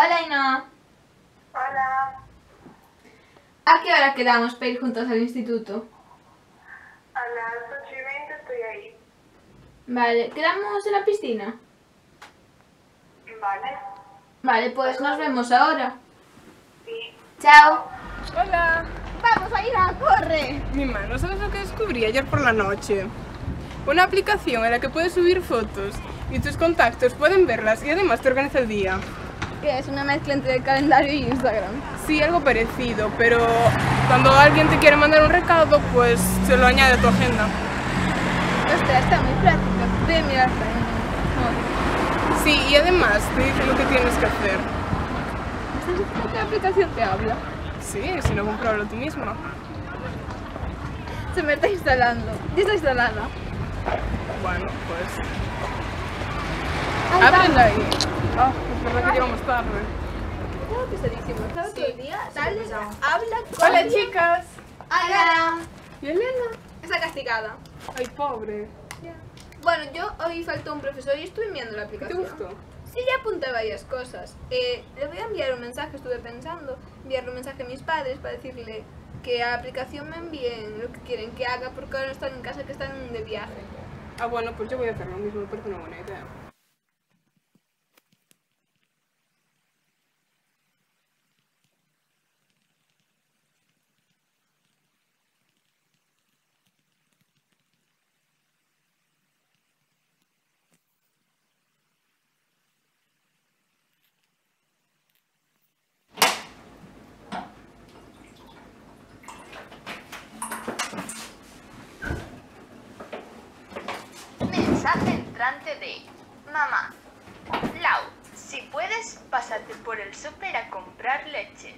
Hola, Ainhoa. Hola, ¿A qué hora quedamos para ir juntos al instituto? a las 8 y 20 estoy ahí. Vale, ¿quedamos en la piscina? Vale, Vale, pues nos vemos ahora. sí. Chao. Hola. Vamos, Ainhoa, corre. Mi mano, ¿sabes lo que descubrí ayer por la noche? Una aplicación en la que puedes subir fotos y tus contactos pueden verlas y además te organiza el día. Que es una mezcla entre el calendario y Instagram. Sí, algo parecido, pero cuando alguien te quiere mandar un recado, pues se lo añade a tu agenda. Ostras, está muy práctica. Voy a mirar Sí, y además te dice lo que tienes que hacer. ¿Estás diciendo que la aplicación te habla? Sí, si no, compruébalo tú misma. Se me está instalando. Ya está instalada. Bueno, pues... Ábrela ahí. Ah, es verdad que llegamos tarde. Dice, ¿no? Sí. Todo el día, dale, habla con Hola, chicas. Hola. ¿Y Elena? Está castigada. Ay, pobre. Bueno, yo hoy faltó un profesor y estuve viendo la ¿Te aplicación. gustó? Sí, ya apunté varias cosas. Eh, le voy a enviar un mensaje, estuve pensando, enviarle un mensaje a mis padres para decirle que a la aplicación me envíen lo que quieren que haga porque ahora no están en casa, que están de viaje. Ah, bueno, pues yo voy a hacer lo mismo, me parece una buena idea. Mensaje entrante de Mamá. Lau, si puedes, pásate por el súper a comprar leche.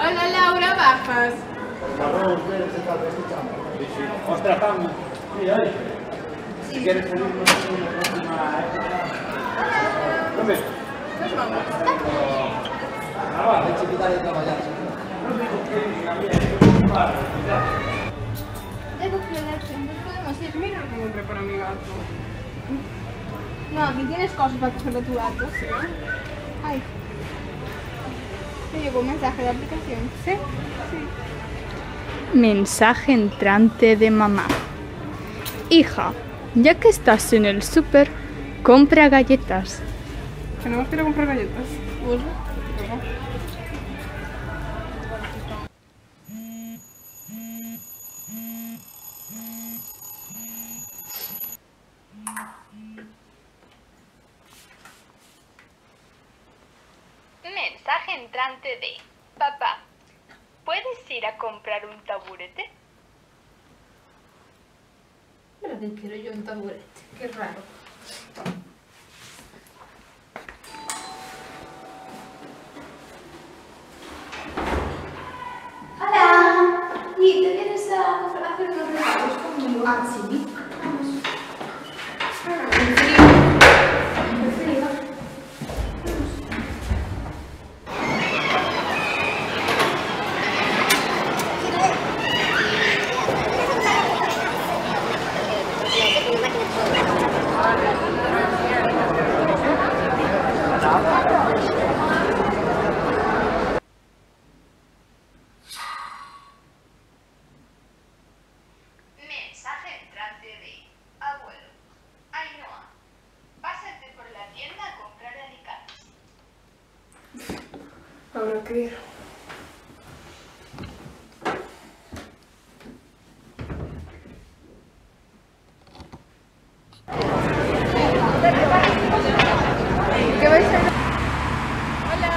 Hola, Bajas. Ostras, Pam. Si quieres salir con una próxima. ¿Dónde? Nos vamos. Ah, chiquita de que podemos ir. Mira lo que para mi gato. No, aquí tienes cosas para cogerle tu gato. ¿Sí? Ay. Te llegó un mensaje de aplicación. ¿Sí? Mensaje entrante de mamá. Hija, ya que estás en el súper, compra galletas. Tenemos que ir a comprar galletas. Pues, Mensaje entrante de Papá, ¿puedes ir a comprar un taburete? ¿Para qué quiero yo un taburete? Qué raro. Hola. ¿Y te vienes a hacer unos regalos conmigo? Ah, sí. Vamos. Ah, el frío. El frío. Mensaje entrante de Abuelo. Ainhoa, pásate por la tienda a comprar alicates. Habrá que ir. ¿Qué vais a Hola.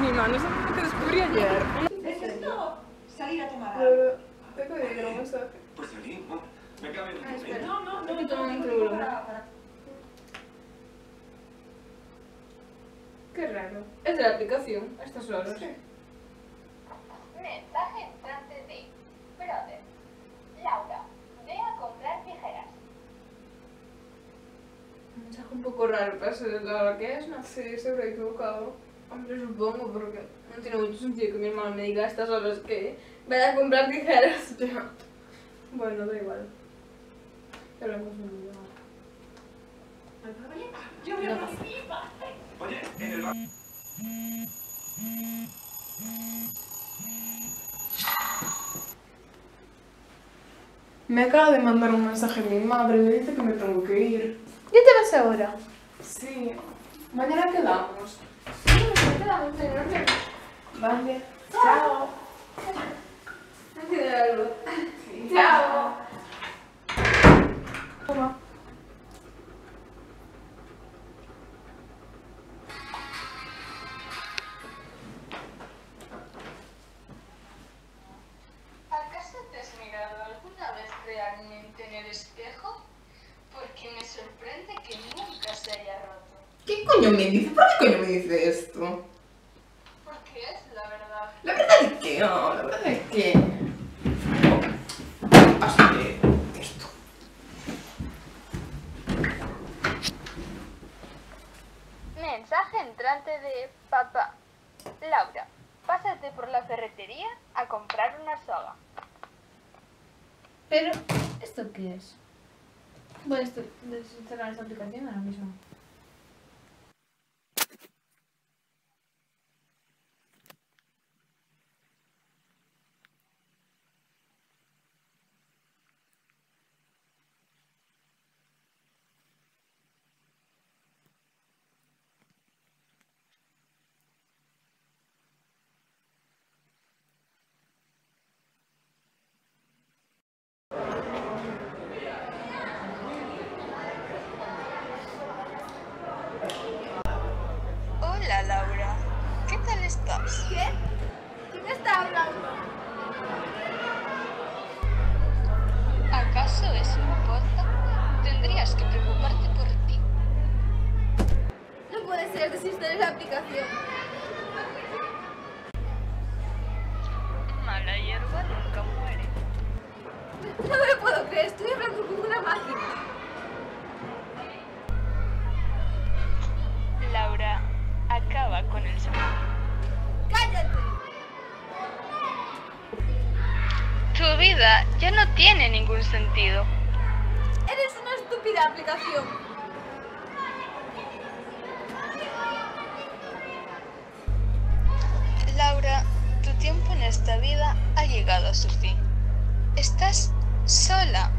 Mi mano, ¿sabes lo que descubrí ayer? ¿Qué es esto? salir a tomar algo. Pero, te puedo ir a un mensaje. Pues no. Me cabe en Ah, el espera. No, no, no, no, toman no, no, para- Qué raro. Es de la aplicación, a estas horas. Mensaje entrante de Brother. Laura, ve a comprar tijeras. Un mensaje un poco raro para ser la hora que es, ¿no? Sí, se habrá equivocado. Hombre, supongo, porque no tiene mucho sentido que mi hermano me diga a estas horas que vaya a comprar tijeras. Bueno, da igual. Hablamos un día. Yo veo No. Oye, en el bar. Me acaba de mandar un mensaje mi madre, me dice que me tengo que ir. ¿Ya te vas ahora? Sí, mañana quedamos. Vale, chao. Chao. Toma. Coño me dice? ¿Por qué coño me dice esto? Porque es la verdad. La verdad es que no, la verdad es que... Así que... esto. Mensaje entrante de papá. Laura, pásate por la ferretería a comprar una soga. Pero, ¿esto qué es? Voy a esto- desinstalar esta aplicación ahora mismo. No me lo puedo creer, estoy hablando con una máquina. Laura, acaba con el ¡Cállate! Tu vida ya no tiene ningún sentido. Eres una estúpida aplicación. Laura, tu tiempo en esta vida ha llegado a su fin. Estás sola.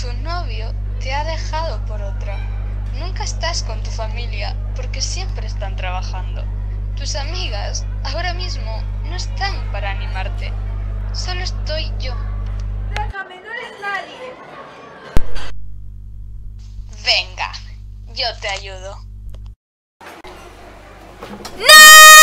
Tu novio te ha dejado por otra. Nunca estás con tu familia porque siempre están trabajando. Tus amigas ahora mismo no están para animarte. Solo estoy yo. Déjame, no eres nadie. Venga, yo te ayudo. ¡No!